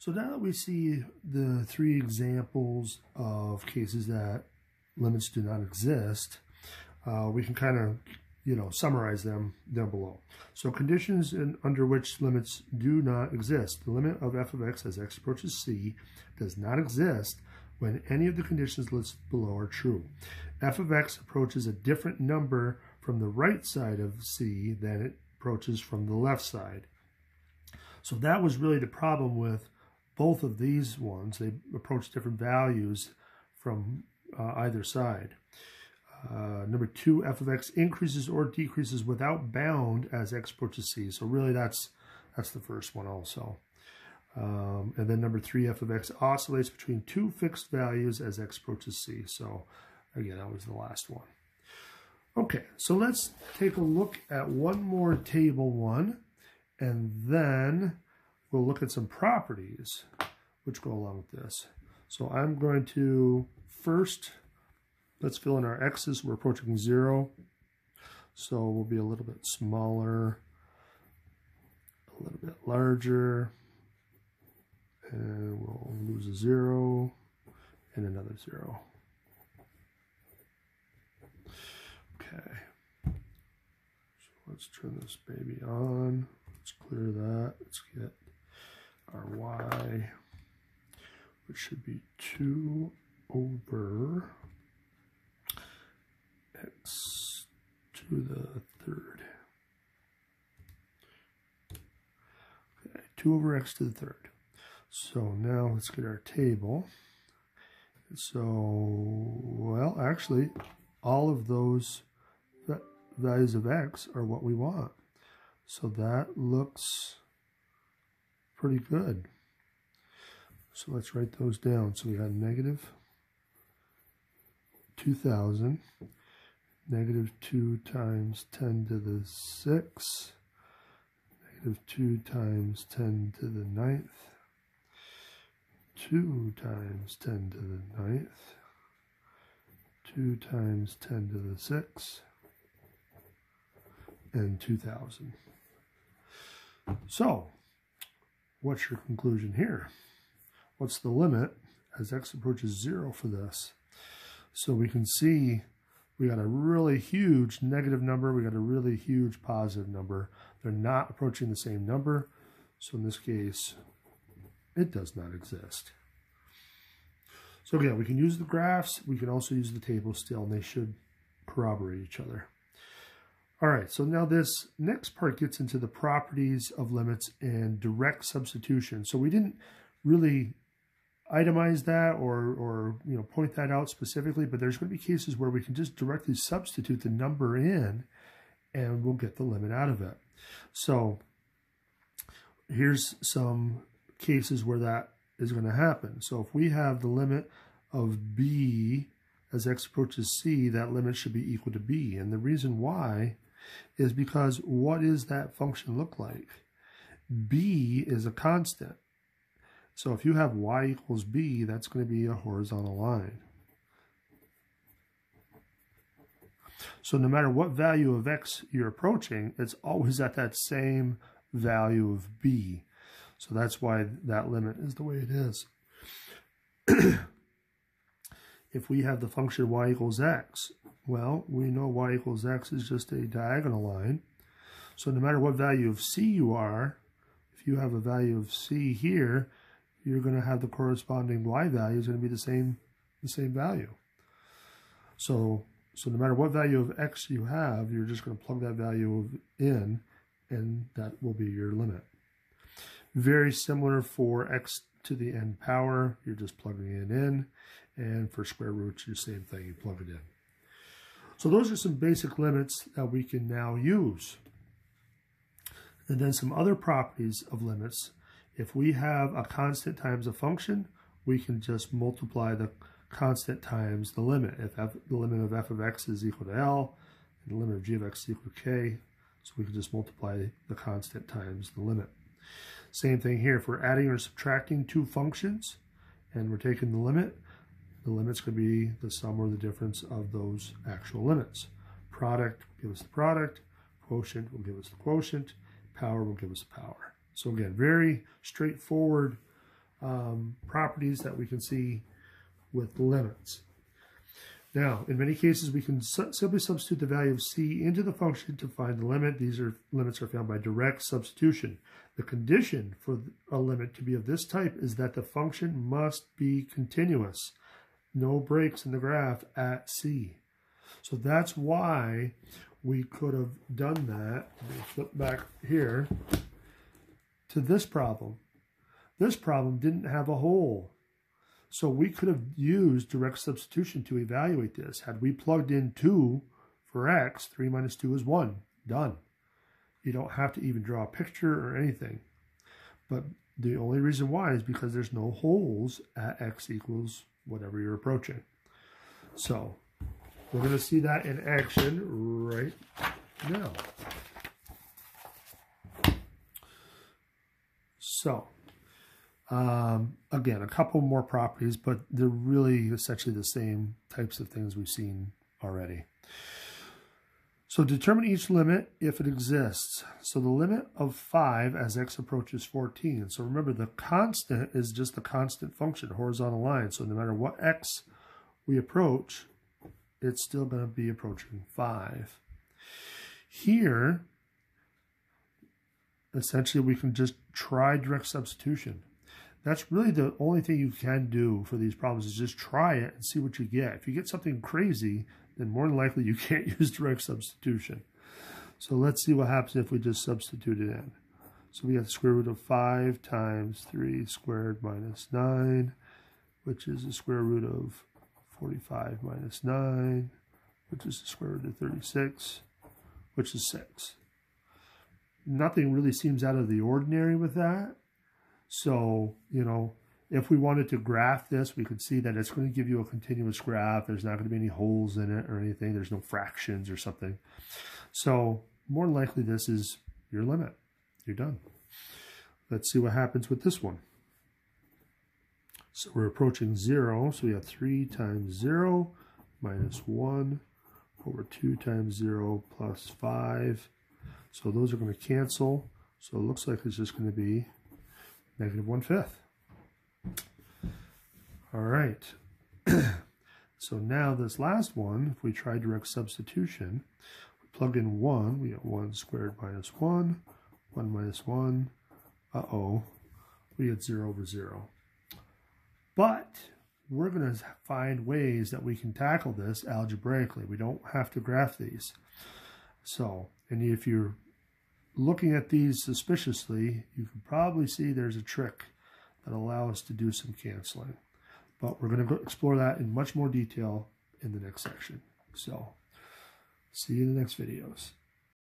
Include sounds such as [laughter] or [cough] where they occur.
So now that we see the three examples of cases that limits do not exist, uh, we can kind of, you know, summarize them down below. So conditions in, under which limits do not exist. The limit of f of x as x approaches c does not exist when any of the conditions listed below are true. f of x approaches a different number from the right side of c than it approaches from the left side. So that was really the problem with both of these ones. They approach different values from uh, either side. Uh, number two, f of x increases or decreases without bound as x approaches c. So really that's that's the first one also. Um, and then number three, f of x oscillates between two fixed values as x approaches c. So again, that was the last one. Okay, so let's take a look at one more table one, and then we'll look at some properties which go along with this. So I'm going to first, let's fill in our x's. We're approaching zero. So we'll be a little bit smaller, a little bit larger, and we'll lose a zero and another zero. Okay. So let's turn this baby on. Let's clear that. Let's get our y, which should be 2 over x to the third. Okay, 2 over x to the third. So now let's get our table. So, well, actually, all of those values of x are what we want. So that looks pretty good. So let's write those down. So we got negative 2,000, negative 2 times 10 to the 6, negative 2 times 10 to the ninth, 2 times 10 to the ninth, 2 times 10 to the 6, and 2,000. So, what's your conclusion here? What's the limit as x approaches 0 for this? So we can see we got a really huge negative number, we got a really huge positive number. They're not approaching the same number, so in this case, it does not exist. So again, we can use the graphs, we can also use the table still, and they should corroborate each other. All right, so now this next part gets into the properties of limits and direct substitution. So we didn't really itemize that or, or you know point that out specifically, but there's going to be cases where we can just directly substitute the number in and we'll get the limit out of it. So here's some cases where that is going to happen. So if we have the limit of b as x approaches c, that limit should be equal to b. And the reason why is because what does that function look like? b is a constant. So if you have y equals b, that's going to be a horizontal line. So no matter what value of x you're approaching, it's always at that same value of b. So that's why that limit is the way it is. [clears throat] if we have the function y equals x, well, we know y equals x is just a diagonal line. So no matter what value of c you are, if you have a value of c here, you're going to have the corresponding y value is going to be the same, the same value. So, so no matter what value of x you have, you're just going to plug that value in, and that will be your limit. Very similar for x to the n power, you're just plugging it in, and for square roots, the same thing, you plug it in. So those are some basic limits that we can now use. And then some other properties of limits. If we have a constant times a function, we can just multiply the constant times the limit. If f, the limit of f of x is equal to L, and the limit of g of x is equal to k, so we can just multiply the constant times the limit. Same thing here. If we're adding or subtracting two functions, and we're taking the limit, the limit's could be the sum or the difference of those actual limits. Product will give us the product, quotient will give us the quotient, power will give us the power. So again, very straightforward um, properties that we can see with limits. Now, in many cases, we can su simply substitute the value of c into the function to find the limit. These are limits are found by direct substitution. The condition for a limit to be of this type is that the function must be continuous. No breaks in the graph at c. So that's why we could have done that. flip back here to this problem. This problem didn't have a hole. So we could have used direct substitution to evaluate this. Had we plugged in 2 for x, 3 minus 2 is 1. Done. You don't have to even draw a picture or anything. But the only reason why is because there's no holes at x equals whatever you're approaching. So we're going to see that in action right now. So um, again, a couple more properties, but they're really essentially the same types of things we've seen already. So determine each limit if it exists. So the limit of 5 as x approaches 14. So remember, the constant is just the constant function, horizontal line. So no matter what x we approach, it's still going to be approaching 5. Here, essentially, we can just try direct substitution that's really the only thing you can do for these problems is just try it and see what you get. If you get something crazy, then more than likely you [laughs] can't use direct substitution. So let's see what happens if we just substitute it in. So we got the square root of 5 times 3 squared minus 9, which is the square root of 45 minus 9, which is the square root of 36, which is 6. Nothing really seems out of the ordinary with that. So, you know, if we wanted to graph this, we could see that it's going to give you a continuous graph. There's not going to be any holes in it or anything. There's no fractions or something. So more than likely this is your limit. You're done. Let's see what happens with this one. So we're approaching 0. So we have 3 times 0 minus 1 over 2 times 0 plus 5. So those are going to cancel. So it looks like it's just going to be negative one-fifth. All right. [clears throat] so now this last one, if we try direct substitution, we plug in 1, we get 1 squared minus 1, 1 minus 1, uh-oh, we get 0 over 0. But we're going to find ways that we can tackle this algebraically. We don't have to graph these. So, and if you're looking at these suspiciously, you can probably see there's a trick that allows us to do some canceling. But we're going to explore that in much more detail in the next section. So, see you in the next videos.